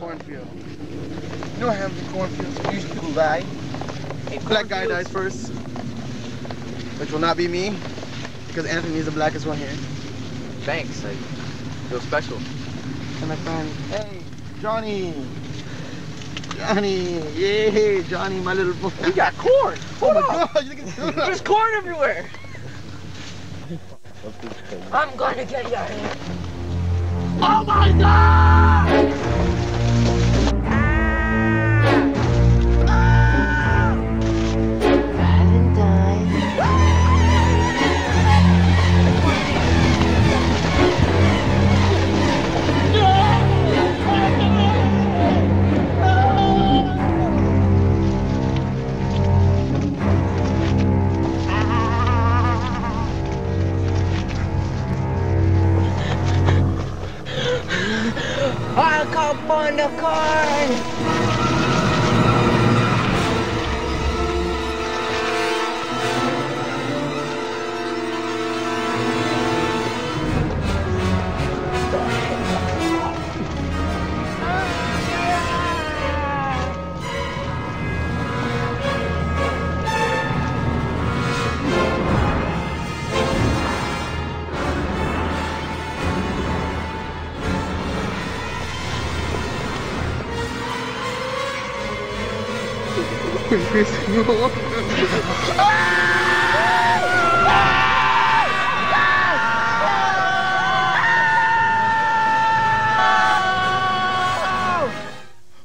cornfields. Usually people die. Black guy dies first, which will not be me, because Anthony is the blackest one here. Thanks. I feel special. And my friend, hey, Johnny. Johnny, yay, Johnny, my little boy. We got corn. Oh my on. god, you can There's corn everywhere. I'm gonna get you. Oh my god! I'll on the corn.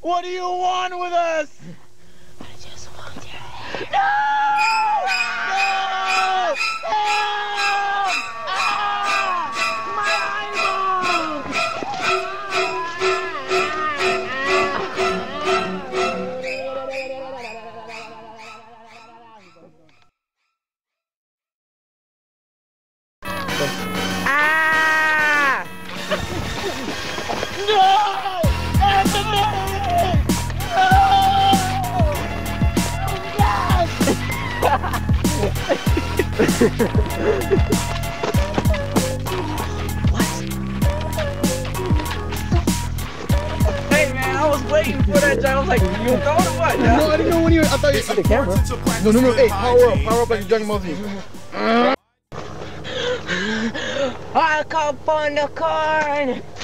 What do you want with us? Ah! No! Anthony! No! Yes! Hey man, I was waiting for that job. I was like, you going or what? No, I didn't know when you were. I thought you the camera. No, no, no. Hey, power up. Power up like Dragon Ball Z. I'll come on the corn.